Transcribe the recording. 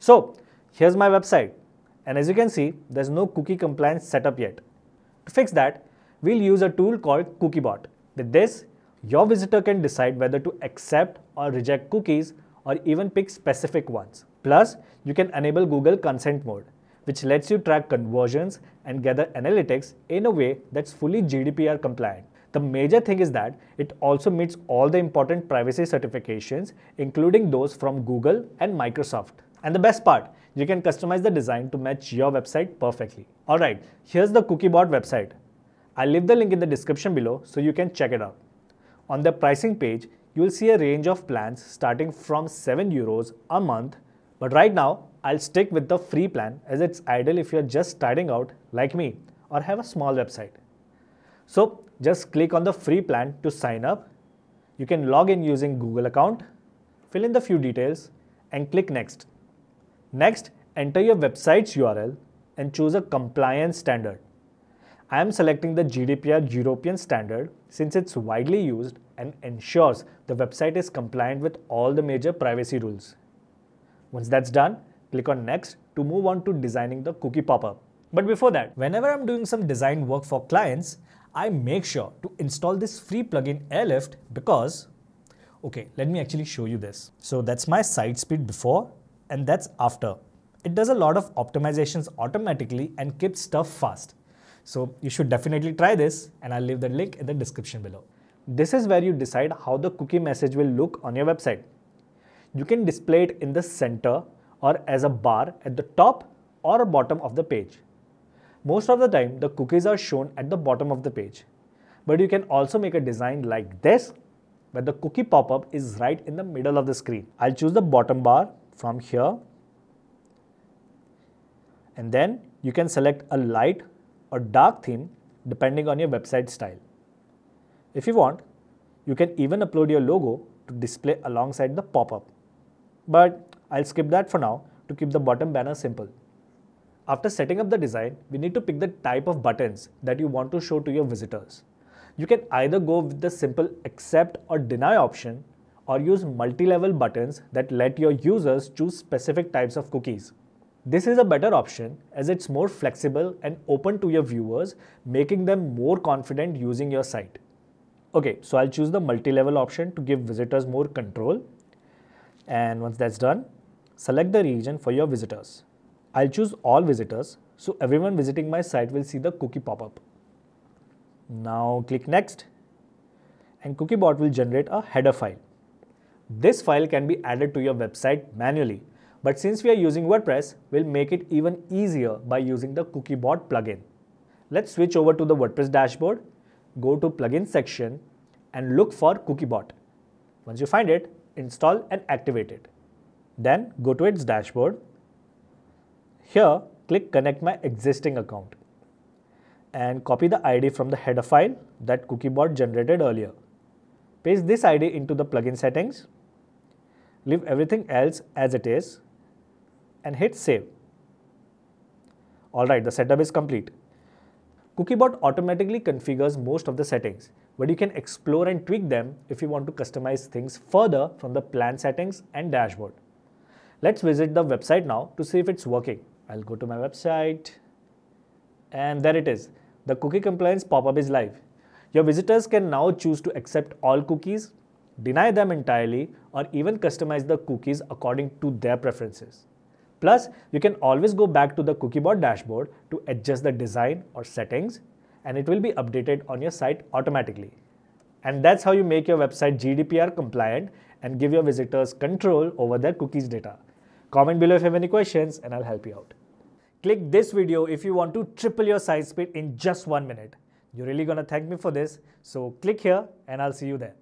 So here's my website. And as you can see, there's no cookie compliance setup yet. To fix that, we'll use a tool called CookieBot. With this, your visitor can decide whether to accept or reject cookies or even pick specific ones. Plus, you can enable Google Consent Mode, which lets you track conversions and gather analytics in a way that's fully GDPR compliant. The major thing is that it also meets all the important privacy certifications, including those from Google and Microsoft. And the best part, you can customize the design to match your website perfectly. Alright, here's the CookieBot website. I'll leave the link in the description below so you can check it out. On the pricing page, you will see a range of plans starting from 7 euros a month. But right now, I'll stick with the free plan as it's ideal if you're just starting out like me or have a small website. So just click on the free plan to sign up. You can log in using Google account, fill in the few details and click next. Next, enter your website's URL and choose a compliance standard. I am selecting the GDPR European standard since it's widely used and ensures the website is compliant with all the major privacy rules. Once that's done, click on next to move on to designing the cookie pop-up. But before that, whenever I'm doing some design work for clients, I make sure to install this free plugin Airlift because, okay, let me actually show you this. So that's my site speed before and that's after. It does a lot of optimizations automatically and keeps stuff fast. So you should definitely try this and I'll leave the link in the description below. This is where you decide how the cookie message will look on your website. You can display it in the center or as a bar at the top or bottom of the page. Most of the time, the cookies are shown at the bottom of the page. But you can also make a design like this, where the cookie pop-up is right in the middle of the screen. I'll choose the bottom bar from here. And then you can select a light or dark theme depending on your website style. If you want, you can even upload your logo to display alongside the pop-up. But I'll skip that for now to keep the bottom banner simple. After setting up the design, we need to pick the type of buttons that you want to show to your visitors. You can either go with the simple accept or deny option or use multi-level buttons that let your users choose specific types of cookies. This is a better option as it's more flexible and open to your viewers, making them more confident using your site. Okay, so I'll choose the multi-level option to give visitors more control. And once that's done, select the region for your visitors. I'll choose all visitors, so everyone visiting my site will see the cookie pop-up. Now click next and CookieBot will generate a header file. This file can be added to your website manually but since we are using WordPress, we'll make it even easier by using the CookieBot plugin. Let's switch over to the WordPress dashboard, go to plugin section and look for CookieBot. Once you find it, install and activate it. Then go to its dashboard. Here, click connect my existing account and copy the ID from the header file that CookieBot generated earlier. Paste this ID into the plugin settings. Leave everything else as it is and hit save. Alright, the setup is complete. CookieBot automatically configures most of the settings, but you can explore and tweak them if you want to customize things further from the plan settings and dashboard. Let's visit the website now to see if it's working. I'll go to my website and there it is. The cookie compliance pop-up is live. Your visitors can now choose to accept all cookies, deny them entirely, or even customize the cookies according to their preferences. Plus, you can always go back to the CookieBot dashboard to adjust the design or settings and it will be updated on your site automatically. And that's how you make your website GDPR compliant and give your visitors control over their cookies data. Comment below if you have any questions and I'll help you out. Click this video if you want to triple your site speed in just one minute. You're really gonna thank me for this. So click here and I'll see you there.